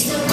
It's the